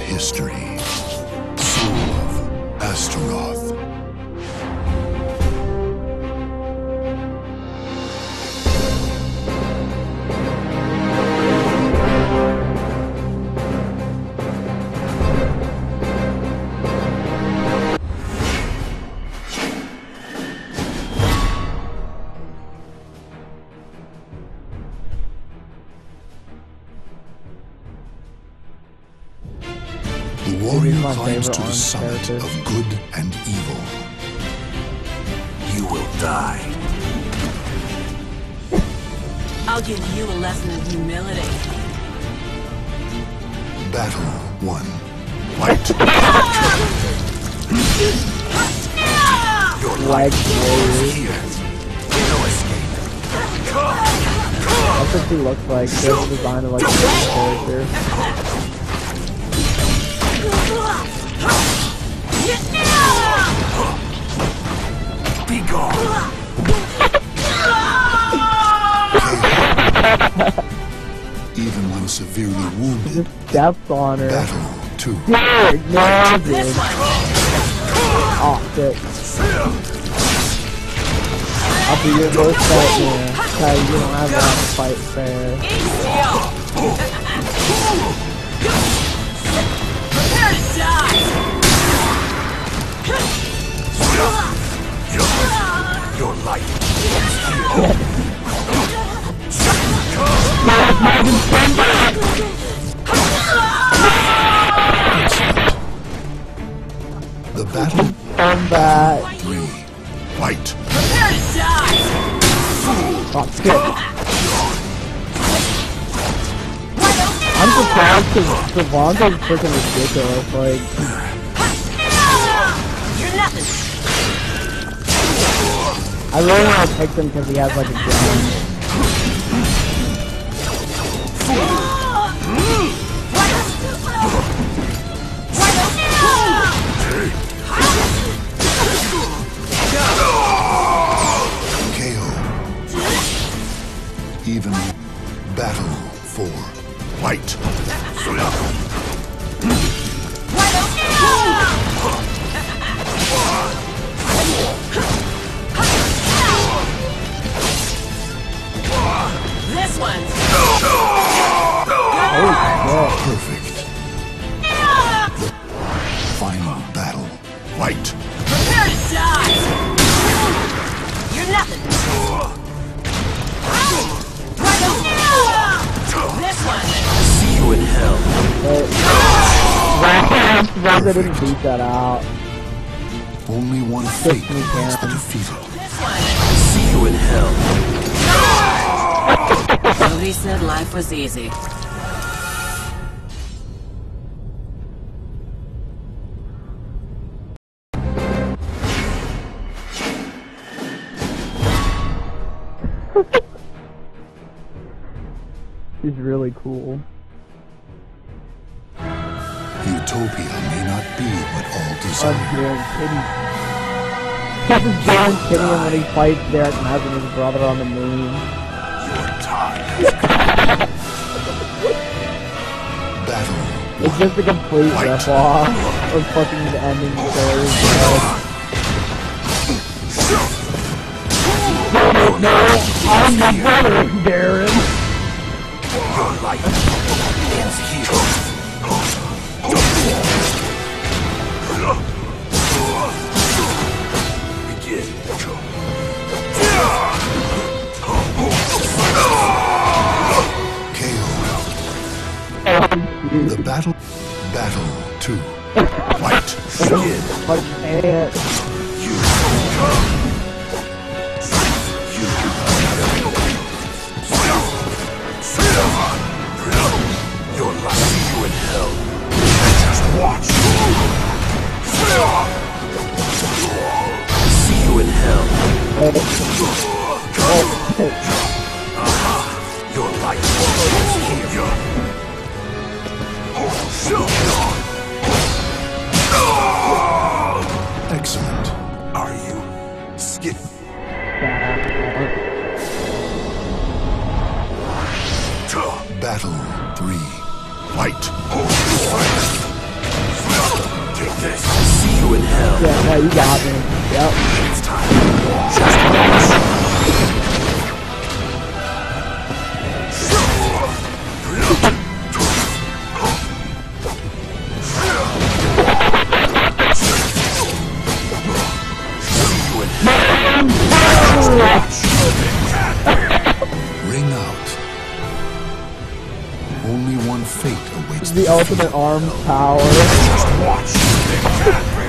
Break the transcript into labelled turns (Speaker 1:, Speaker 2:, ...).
Speaker 1: history. The warrior
Speaker 2: my
Speaker 1: climbs to the summit
Speaker 2: character.
Speaker 1: of good and evil.
Speaker 3: You will die.
Speaker 4: I'll give you a lesson in humility.
Speaker 1: Battle one. Fight.
Speaker 3: Your
Speaker 2: Leg
Speaker 3: life is here. No escape.
Speaker 2: That's what she looks like. She has design of like a character.
Speaker 1: Even when severely wounded.
Speaker 2: Steps on her.
Speaker 1: Battle two.
Speaker 2: Dude, no, dude. Oh, shit. I'll be your most fight, man. Cause you don't have that fight fair.
Speaker 1: Battle
Speaker 2: Combat.
Speaker 1: three. Fight.
Speaker 4: Prepare to die!
Speaker 2: Oh, shit. I'm surprised because Savant is freaking ridiculous. Like,
Speaker 4: You're nothing!
Speaker 2: I really want to pick him because he has like a gun.
Speaker 1: Four. Fight.
Speaker 4: This one's oh,
Speaker 1: Perfect. Final battle. Fight.
Speaker 4: prepare to die! You're nothing!
Speaker 3: See you in hell.
Speaker 2: But Savant didn't beat that out.
Speaker 1: Only one fate the
Speaker 2: down.
Speaker 1: defeated.
Speaker 3: See you in hell.
Speaker 4: Nobody said life was easy.
Speaker 2: He's really cool.
Speaker 1: Utopia may not be what all desire.
Speaker 2: doing Kitty. He's just doing Kitty when he fights Derek Maz and his brother on the moon.
Speaker 3: Your time.
Speaker 1: Battle
Speaker 2: It's just a complete
Speaker 1: Fight.
Speaker 2: rip off of fucking the ending story. I'm the brother, Darren.
Speaker 1: The battle. Battle two. Fight.
Speaker 2: And
Speaker 3: Your life. See you in hell. Just watch. Your life is here.
Speaker 1: Excellent.
Speaker 3: Are you skip?
Speaker 1: Battle three. Fight.
Speaker 3: Take this. See you in hell.
Speaker 2: Yeah, no, you got me. Yep.
Speaker 3: It's time. Just watch. See you in hell.
Speaker 1: Ring out. Only one fate awaits
Speaker 2: The ultimate arm power.
Speaker 3: Just watch.